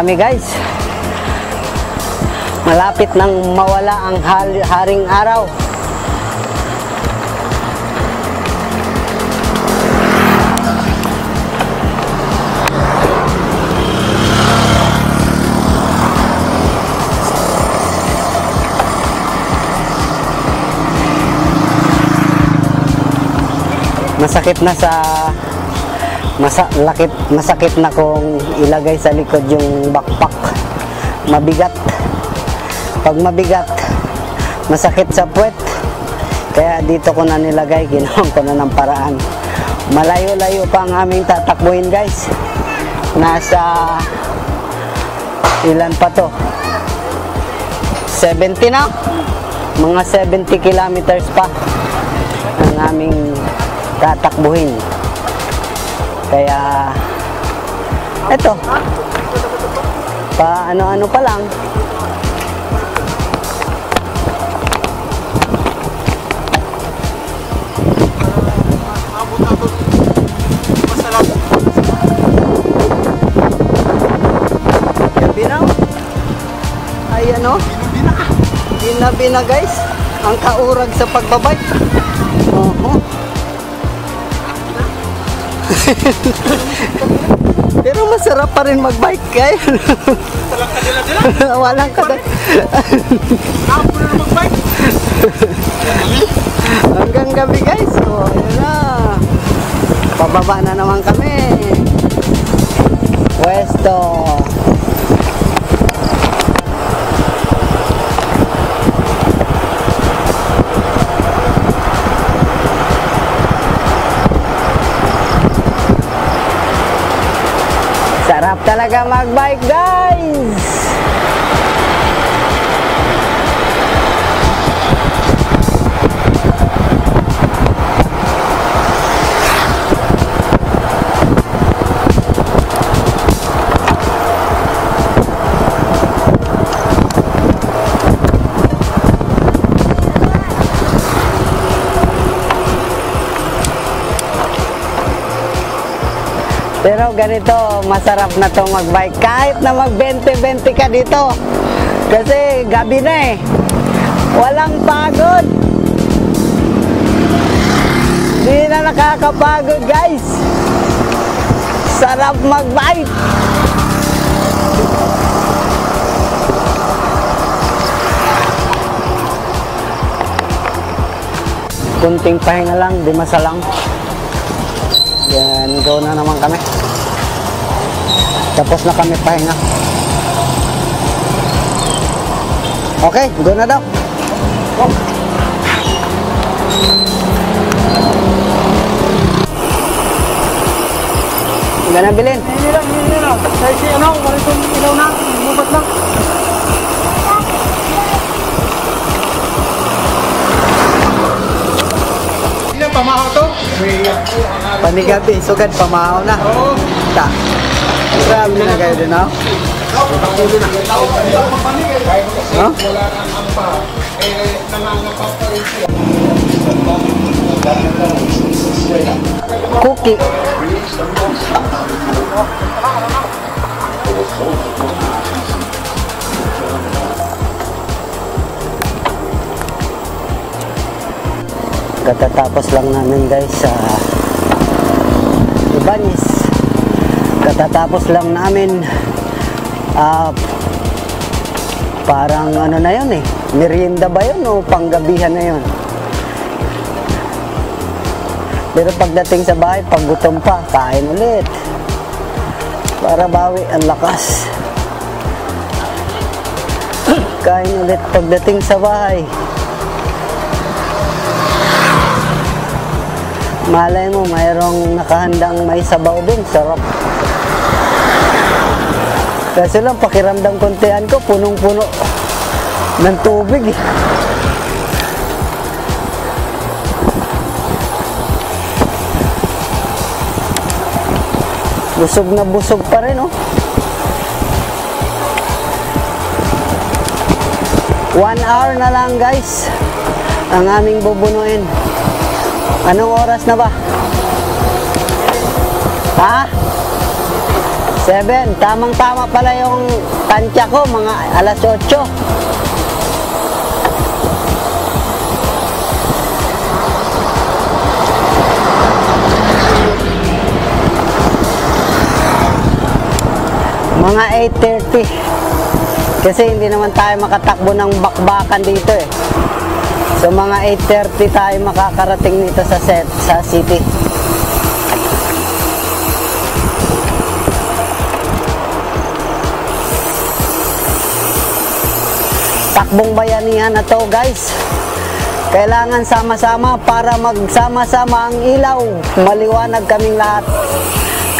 kami guys. Malapit nang mawala ang haring araw. Masakit na sa masa, lakit, masakit na kung ilagay sa likod yung backpack. Mabigat. Pag mabigat, masakit sa puwet. Kaya dito ko na nilagay, ginawa ko na ng paraan. Malayo-layo pa ang aming tatakbuhin guys. Nasa ilan pa to? 70 na? Mga 70 kilometers pa ang aming tatakbuhin. Kaya, eto, pa ano-ano pa lang, gabi na. Ay ano? Binabi na guys. Ang kaurag sa pagbabike. Pero masarap pa rin magbike kaya. Walang kada. Hanggang gabi guys. So, yun na. Pababa na naman kami. Pwesto. Talaga magbike guys. Pero ganito, masarap na to magbike. Kahit na mag 20-20 ka dito. Kasi gabi na eh. Walang pagod. Hindi na nakakapagod guys. Sarap magbike. Kunting pahinga lang, di masalang. Yan, go na naman kami. Tapos na kami pahinga. Okay, go na daw. Gana bilin. Hindi lang, hindi lang. Dahil si ano, maritong ilaw na, mubat lang. Pamahaw to? Panigabi, sugad pamahaw na. Ta. Grabe na kayo din, no? No? Cookie. Katatapos lang namin guys sa Ibanez. Katatapos lang namin ah parang ano na yun eh. Merienda ba yun o panggabihan na yun? Pero pagdating sa bahay, pag gutom pa, kain ulit. Para bawi ang lakas. kain ulit pagdating sa bahay. Malay mo, mayroong nakahandang may sabaw dun. Sarap. Kasi lang, pakiramdam kontian ko, punong-puno ng tubig. eh. Busog na busog pa rin, oh. One hour na lang, guys. Ang aming bubunuin. Anong oras na ba? Ha? 7. Tamang-tama pala yung tansya ko, mga alas 8. Mga 8.30. Kasi hindi naman tayo makatakbo ng bakbakan dito eh. So mga 8.30 tayo makakarating nito sa set, sa city. Takbong bayanihan na to guys. Kailangan sama-sama para magsama-sama ang ilaw. Maliwanag kaming lahat.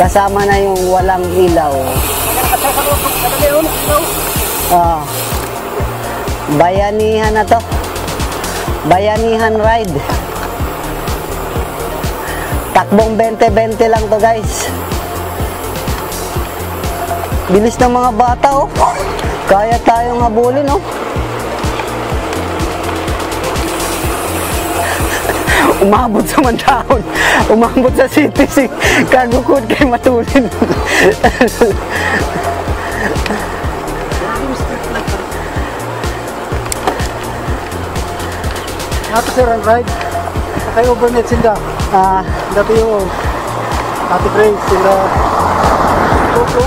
Kasama na yung walang ilaw. Ah. Bayanihan na to. Bayanihan ride. Takbong 20-20 lang to guys. Bilis ng mga bata oh. Kaya tayong habulin oh. Umabot sa mantaon. Umabot sa city si kagukod kay matulin. Nato sir ang ride. Kay overnight sinda. Ah, Dati yung Ate Grace sila. Coco.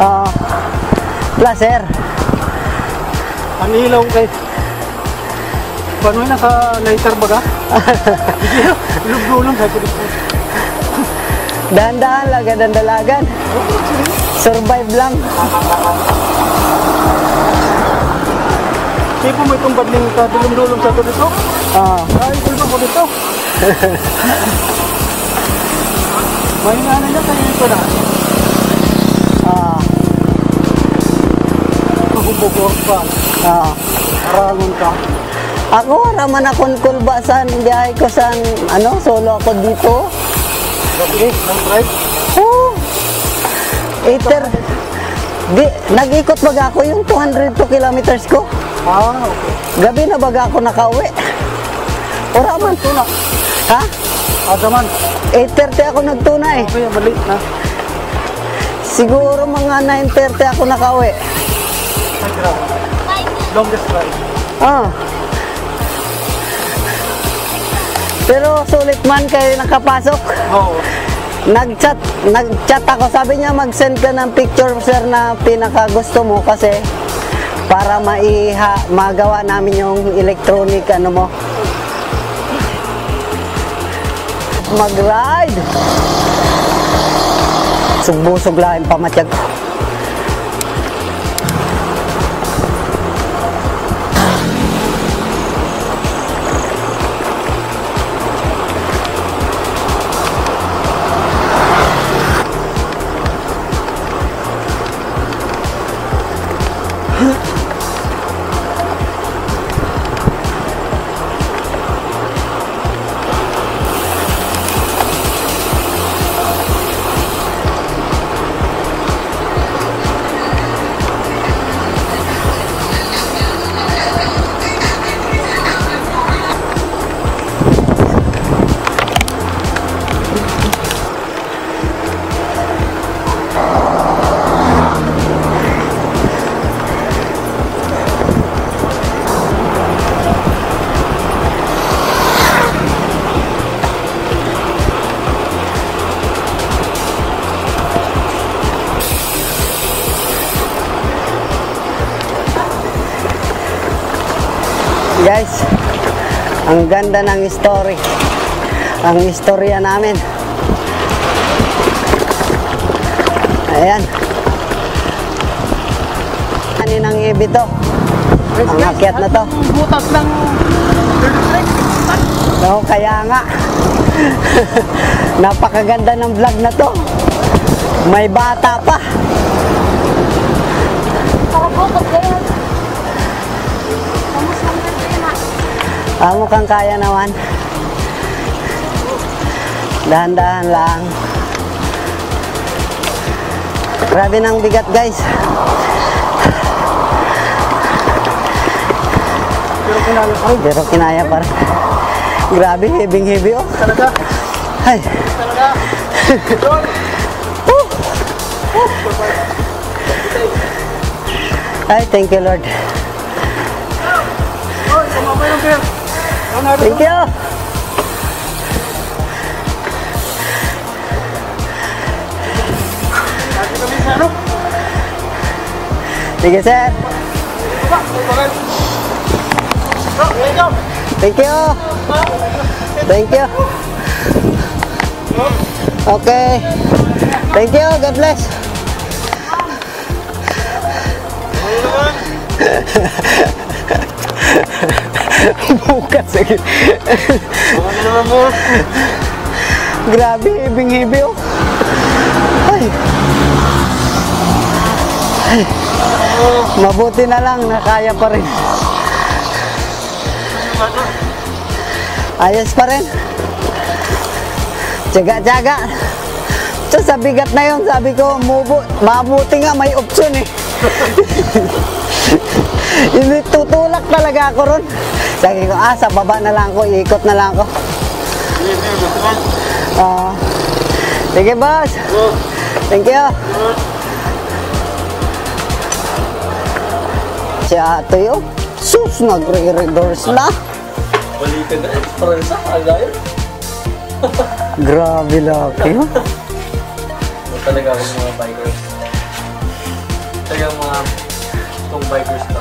ah, placer. Ang ilaw kay Paano yun, naka lighter ba ka? Ilog-gulong kaya ko. Dahan-dahan lang, ganang dalagan. Survive lang. Tipo mo itong badling ka dulong-dulong sa to dito. Ah, Ay, tulong ko dito. May nana niya kayo ito na. ah, Mahubogor pa. ah. Arangon ka. Ako, raman akong kulba sa biyahe ko sa, ano, solo ako dito. Okay, ang ride. Oh, Eater. Di, nag-ikot baga ako yung 202 kilometers ko. Ah, okay. Gabi na baga ako nakauwi. O raman. Tuna. Ha? Adaman. 8.30 ako nagtuna eh. Okay, mali na. Siguro mga 9.30 ako nakauwi. Longest ride. Ah. Pero sulit man kayo nakapasok. Oo. Nag-chat, nag-chat ako. Sabi niya mag-send ka ng picture sir na pinaka gusto mo kasi para maiha, magawa namin yung electronic ano mo. Mag-ride. Sugbusog lang pamatyag ang ganda ng story. Ang istorya namin. Ayan. Kaninang ibi to. Ang akyat na to. Butas ng Oo, kaya nga. Napakaganda ng vlog na to. May bata pa. Ah, mukhang kaya naman. Dahan-dahan lang. Grabe ng bigat guys. pero kinalo ko. Ay, pero kinaya pa rin. Grabe, heavy heavy oh. Talaga. Ay, Talaga. Yun. Ay, thank you, Lord. Oh, tumama yung beer. Thank you. Ano? Sige, sir. Thank you. Thank you. Okay. Thank you. God bless. Bukas mo? Grabe, ibing-hibi oh. Ay. Ay. Mabuti na lang, nakaya pa rin. Ayos pa rin. Tsaga-tsaga. So, sa bigat na yun, sabi ko, mubu, mabuti nga may option eh. Hindi tutulak talaga ako ron. Sabi ko, ah, sa baba na lang ako, ikot na lang ako. Ah, sige, boss. Oh, Thank you. Si ate yun. Sus, nagre-reverse na. Balikan na, Esperanza, agayon. Grabe laki yun. Ito talaga ako mga bikers. Talaga mga itong bikers na.